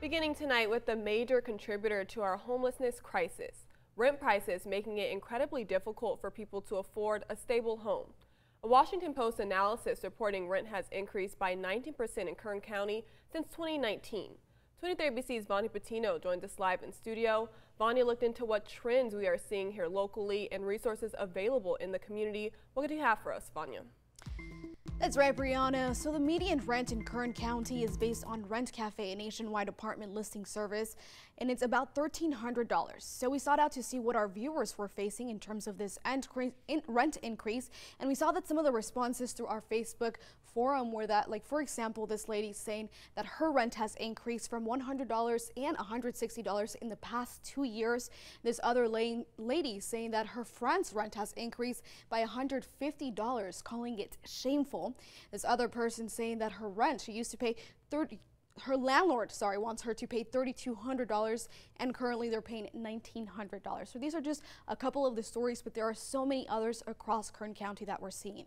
Beginning tonight with the major contributor to our homelessness crisis, rent prices making it incredibly difficult for people to afford a stable home. A Washington Post analysis reporting rent has increased by 19% in Kern County since 2019. 23 ABC's Vanya Patino joins us live in studio. Vanya looked into what trends we are seeing here locally and resources available in the community. What do you have for us, Vanya? That's right, Brianna. So the median rent in Kern County is based on Rent Cafe, a nationwide apartment listing service, and it's about $1,300. So we sought out to see what our viewers were facing in terms of this rent increase, and we saw that some of the responses through our Facebook forum were that, like, for example, this lady saying that her rent has increased from $100 and $160 in the past two years. This other la lady saying that her friend's rent has increased by $150, calling it shameful. This other person saying that her rent, she used to pay 30 her landlord, sorry, wants her to pay $3,200 and currently they're paying $1,900. So these are just a couple of the stories, but there are so many others across Kern County that we're seeing.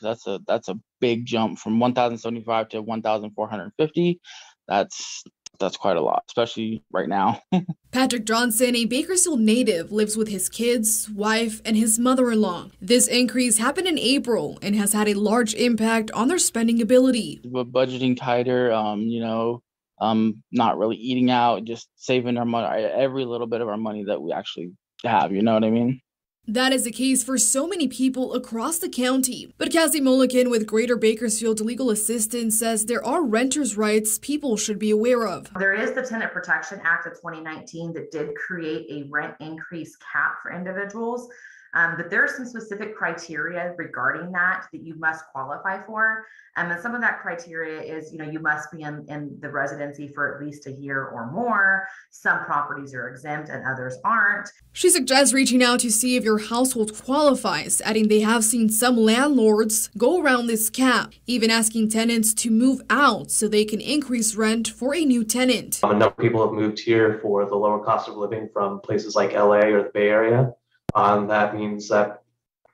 That's a that's a big jump from 1,075 to 1,450. That's that's quite a lot, especially right now. Patrick Johnson, a Bakersfield native, lives with his kids, wife, and his mother-in-law. This increase happened in April and has had a large impact on their spending ability. We're budgeting tighter, um, you know, um, not really eating out, just saving our money, every little bit of our money that we actually have. You know what I mean? That is the case for so many people across the county. But Cassie Mulligan with Greater Bakersfield Legal Assistance says there are renters' rights people should be aware of. There is the Tenant Protection Act of 2019 that did create a rent increase cap for individuals. Um, but there are some specific criteria regarding that that you must qualify for. Um, and some of that criteria is, you know, you must be in, in the residency for at least a year or more. Some properties are exempt and others aren't. She suggests reaching out to see if your household qualifies, adding they have seen some landlords go around this cap, even asking tenants to move out so they can increase rent for a new tenant. A number of people have moved here for the lower cost of living from places like LA or the Bay Area. That means that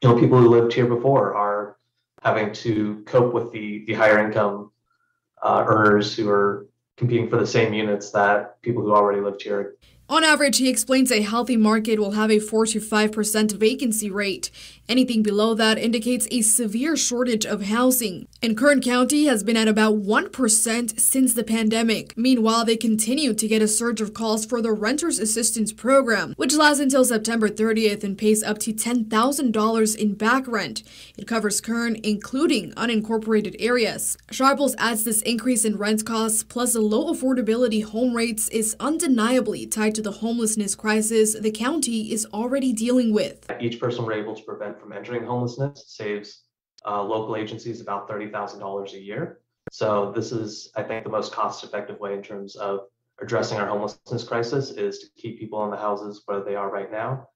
you know people who lived here before are having to cope with the the higher income uh, earners who are competing for the same units that people who already lived here on average, he explains a healthy market will have a 4 to 5% vacancy rate. Anything below that indicates a severe shortage of housing. And Kern County has been at about 1% since the pandemic. Meanwhile, they continue to get a surge of calls for the Renters Assistance Program, which lasts until September 30th and pays up to $10,000 in back rent. It covers Kern, including unincorporated areas. Sharples adds this increase in rent costs plus the low affordability home rates is undeniably tied to the homelessness crisis the county is already dealing with. Each person we're able to prevent from entering homelessness saves uh, local agencies about $30,000 a year. So this is, I think, the most cost-effective way in terms of addressing our homelessness crisis is to keep people in the houses where they are right now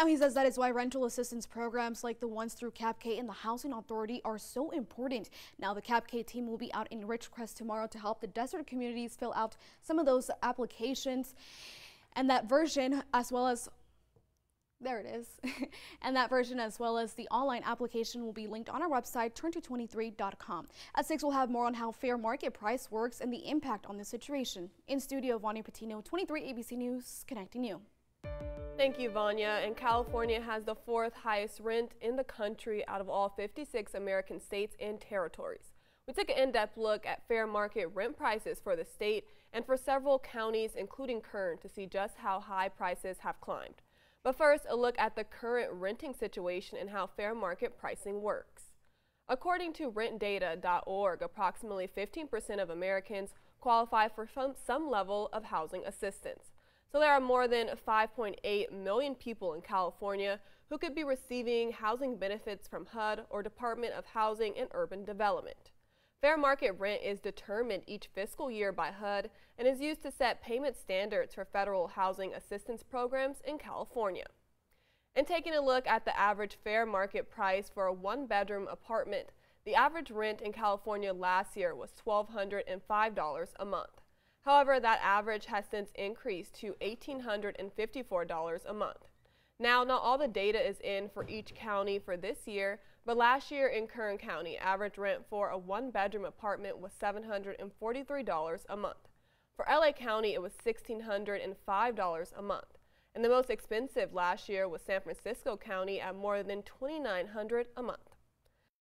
now, he says that is why rental assistance programs like the ones through CAPK and the Housing Authority are so important. Now, the CAPK team will be out in Ridgecrest tomorrow to help the desert communities fill out some of those applications. And that version, as well as there it is. and that version, as well as the online application, will be linked on our website, turnto23.com. At 6, we'll have more on how fair market price works and the impact on the situation. In studio, Vanya Patino, 23 ABC News, connecting you. Thank you, Vanya. And California has the fourth highest rent in the country out of all 56 American states and territories. We took an in-depth look at fair market rent prices for the state and for several counties, including Kern, to see just how high prices have climbed. But first, a look at the current renting situation and how fair market pricing works. According to rentdata.org, approximately 15% of Americans qualify for some, some level of housing assistance. So there are more than 5.8 million people in California who could be receiving housing benefits from HUD or Department of Housing and Urban Development. Fair market rent is determined each fiscal year by HUD and is used to set payment standards for federal housing assistance programs in California. And taking a look at the average fair market price for a one-bedroom apartment, the average rent in California last year was $1,205 a month. However, that average has since increased to $1,854 a month. Now, not all the data is in for each county for this year, But last year in Kern County, average rent for a one bedroom apartment was $743 a month. For LA County, it was $1,605 a month. And the most expensive last year was San Francisco County at more than 2,900 a month.